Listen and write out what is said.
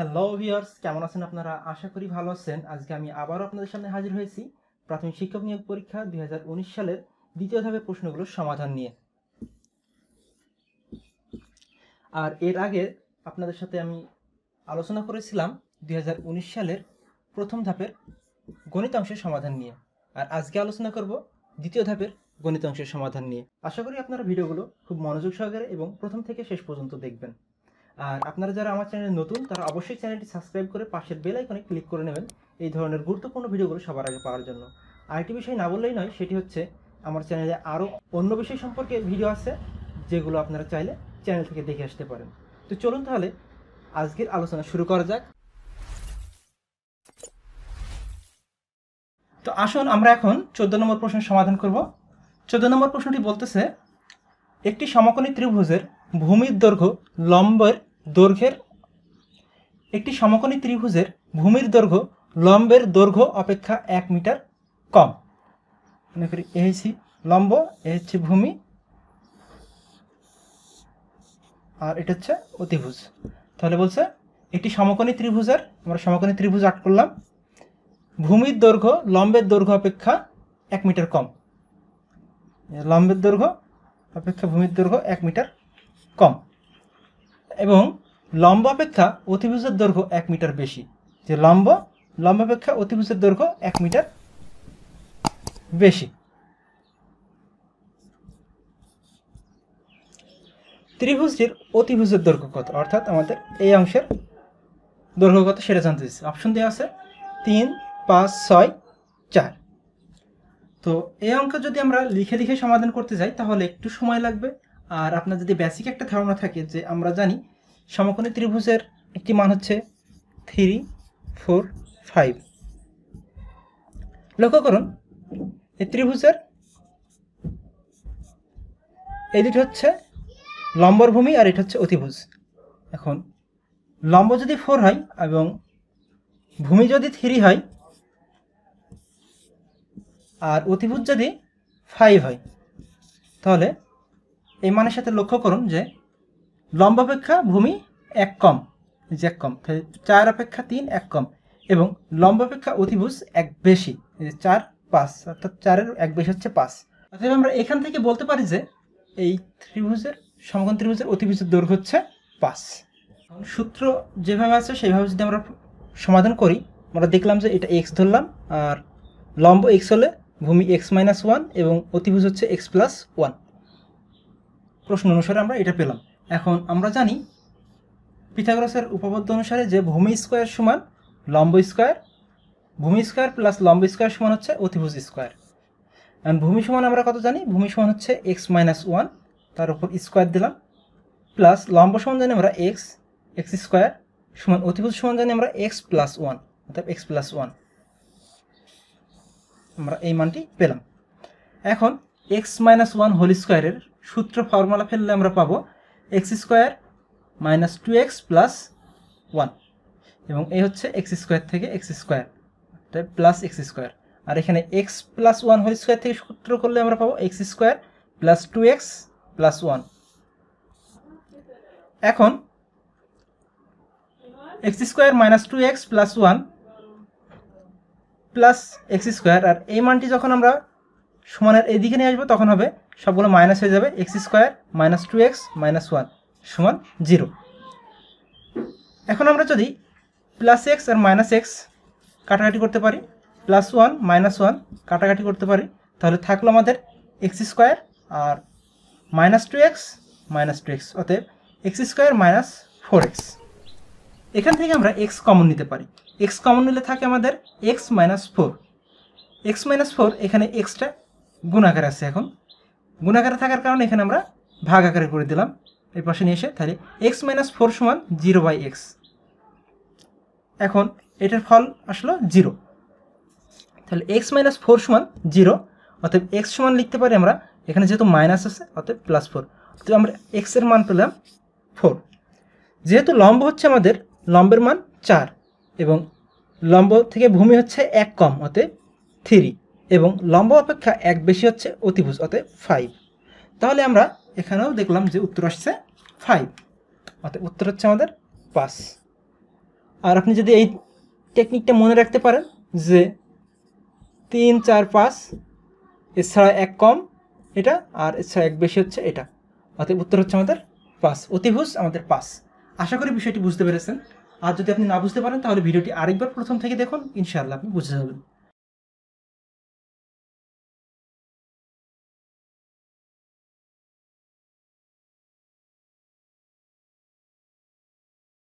Hello viewers কেমন আছেন আপনারা? আশা করি ভালো আছেন। আজকে আমি আবারও আপনাদের সামনে হাজির হয়েছি প্রাথমিক শিক্ষক নিয়োগ পরীক্ষা দুই হাজার উনিশ সালের দ্বিতীয় ধাপের প্রশ্নগুলোর সমাধান নিয়ে। আর এর আগে আপনাদের সাথে আমি আলোচনা করেছিলাম দুই হাজার উনিশ সালের প্রথম ধাপের গণিতাংশের সমাধান নিয়ে। আর আজকে আলোচনা করব দ্বিতীয় ধাপের গণিতাংশের সমাধান নিয়ে। আশা করি আপনারা ভিডিওগুলো খুব মনোযোগ সহকারে এবং প্রথম থেকে শেষ পর্যন্ত দেখবেন। আর আপনারা যারা আমার চ্যানেলে নতুন, তারা অবশ্যই চ্যানেলটি সাবস্ক্রাইব করে পাশের বেল আইকনে ক্লিক করে নেবেন এই ধরনের গুরুত্বপূর্ণ ভিডিওগুলো সবার আগে পাওয়ার জন্য। আরেকটি বিষয় না বললেই নয়, সেটি হচ্ছে আমার চ্যানেলে আরও অন্য বিষয় সম্পর্কে ভিডিও আছে, যেগুলো আপনারা চাইলে চ্যানেল থেকে দেখে আসতে পারেন। তো চলুন তাহলে আজকের আলোচনা শুরু করা যাক। তো আসুন আমরা এখন চোদ্দ নম্বর প্রশ্নের সমাধান করব। চোদ্দ নম্বর প্রশ্নটি বলতেছে, একটি সমকোণী ত্রিভুজের ভূমির দৈর্ঘ্য লম্বের দৈর্ঘ্যের একটি সমকোণী ত্রিভুজের ভূমির দৈর্ঘ্য, লম্বের দৈর্ঘ্য অপেক্ষা এক মিটার কম। মনে করি এ হচ্ছে লম্ব, এ হচ্ছে ভূমি, আর এটা হচ্ছে অতিভুজ। তাহলে বলছে একটি সমকোণী ত্রিভুজের, আমরা সমকোণী ত্রিভুজ আট করলাম, ভূমির দৈর্ঘ্য, লম্বের দৈর্ঘ্য অপেক্ষা এক মিটার কম। লম্বের দৈর্ঘ্য অপেক্ষা ভূমির দৈর্ঘ্য এক মিটার কম। এবং লম্ব অপেক্ষা অতিভুজের দৈর্ঘ্য এক মিটার বেশি। যে লম্ব লম্ব অপেক্ষা অতিভুজের দৈর্ঘ্য এক মিটার বেশি। ত্রিভুজটির অতিভুজের দৈর্ঘ্য কত? অর্থাৎ আমাদের এই অংশের দৈর্ঘ্য কত সেটা জানতে চাইছি। অপশন দেওয়া আছে তিন, পাঁচ, ছয়, চার। তো এই অঙ্ক যদি আমরা লিখে লিখে সমাধান করতে যাই তাহলে একটু সময় লাগবে। আর আপনার যদি বেসিক একটা ধারণা থাকে যে আমরা জানি সমকোণী ত্রিভুজের একটি মান হচ্ছে থ্রি ফোর ফাইভ লক্ষ্য করুন, এই ত্রিভুজের এই হচ্ছে লম্বর ভূমি আর এটা হচ্ছে অতিভুজ। এখন, লম্ব যদি ফোর হয় এবং ভূমি যদি থ্রি হয় আর অতিভুজ যদি ফাইভ হয়, তাহলে এই মানের সাথে লক্ষ্য করুন যে লম্ব অপেক্ষা ভূমি এক কম যে এক কম চার অপেক্ষা তিন এক কম, এবং লম্ব অপেক্ষা অতিভুজ এক বেশি চার পাঁচ, অর্থাৎ চারের এক বেশি হচ্ছে পাঁচ। অতএব আমরা এখান থেকে বলতে পারি যে এই ত্রিভুজের, সমকোণ ত্রিভুজের অতিভুজের দৈর্ঘ্য হচ্ছে পাঁচ। সূত্র যেভাবে আছে, সেইভাবে যদি আমরা সমাধান করি, আমরা দেখলাম যে এটা এক্স ধরলাম, আর লম্ব এক্স হলে ভূমি এক্স মাইনাস ওয়ান এবং অতিভুজ হচ্ছে এক্স প্লাস ওয়ান প্রশ্ন অনুসারে আমরা এটা পেলাম। এখন আমরা জানি পিথাগোরাসের উপপাদ্য অনুসারে যে ভূমি স্কোয়ার সমান লম্ব স্কোয়ার, ভূমি স্কোয়ার প্লাস লম্ব স্কোয়ার সমান হচ্ছে অতিভুজ স্কোয়ার। এখন ভূমি সমান আমরা কত জানি? ভূমি সমান হচ্ছে এক্স মাইনাস ওয়ান তার উপর স্কোয়ার দিলাম। প্লাস লম্ব সমান জানি আমরা এক্স এক্স স্কোয়ার সমান অতিভুজ সমান জানি আমরা এক্স প্লাস ওয়ান অর্থাৎ এক্স প্লাস ওয়ান আমরা এই মানটি পেলাম। এখন এক্স মাইনাস ওয়ান হোল স্কোয়ারের সূত্র ফর্মুলা ফেললে আমরা পাবো X square minus two X plus one. এবং এই হচ্ছে এক্স স্কোয়ার থেকে এক্স স্কোয়ার তাই প্লাস এক্স স্কোয়ার। আর এখানে X plus one whole square থেকে সূত্র করলে আমরা পাবো X square plus two X plus one. এখন X square minus two X plus one plus X square, আর এই মানটি যখন আমরা সমানের এদিকে নিয়ে আসব, তখন হবে সবগুলো মাইনাস হয়ে যাবে X square minus two X minus one সমান জিরো এখন আমরা যদি প্লাস এক্স আর মাইনাস এক্স কাটাকাটি করতে পারি প্লাস ওয়ান মাইনাস ওয়ান কাটাকাটি করতে পারি, তাহলে থাকল আমাদের এক্স স্কোয়ার আর minus two X minus two X অতএব X square minus four X এখান থেকে আমরা এক্স কমন নিতে পারি। এক্স কমন নিলে থাকে আমাদের x minus four x minus four এখানে এক্সটা গুণাকার আছে এখন। গুণাকারে থাকার কারণে এখানে আমরা ভাগ আকারে করে দিলাম। এই পাশে নিয়ে এসে তাহলে এক্স মাইনাস ফোর সমান জিরো বাই এক্স এখন এটার ফল আসলো জিরো তাহলে এক্স মাইনাস ফোর সমান জিরো অতএব এক্স সমান লিখতে পারি আমরা, এখানে যেহেতু মাইনাস আছে, অতএব প্লাস ফোর অতএব আমরা এক্সের মান পেলাম ফোর যেহেতু লম্ব হচ্ছে আমাদের, লম্বের মান চার, এবং লম্ব থেকে ভূমি হচ্ছে এক কম, অতএব থ্রি এবং লম্ব অপেক্ষা এক বেশি হচ্ছে অতিভুজ, অতএব ফাইভ তাহলে আমরা এখানেও দেখলাম যে উত্তর আসছে ফাইভ অতএব উত্তর হচ্ছে আমাদের পাঁচ। আর আপনি যদি এই টেকনিকটা মনে রাখতে পারেন যে তিন, চার, পাঁচ এছাড়া এক কম এটা, আর এছাড়া এক বেশি হচ্ছে এটা। অতএব উত্তর হচ্ছে আমাদের পাঁচ। অতিভুজ আমাদের পাঁচ। আশা করি বিষয়টি বুঝতে পেরেছেন। আর যদি আপনি না বুঝতে পারেন, তাহলে ভিডিওটি আরেকবার প্রথম থেকে দেখুন। ইনশাআল্লাহ আপনি বুঝে যাবেন।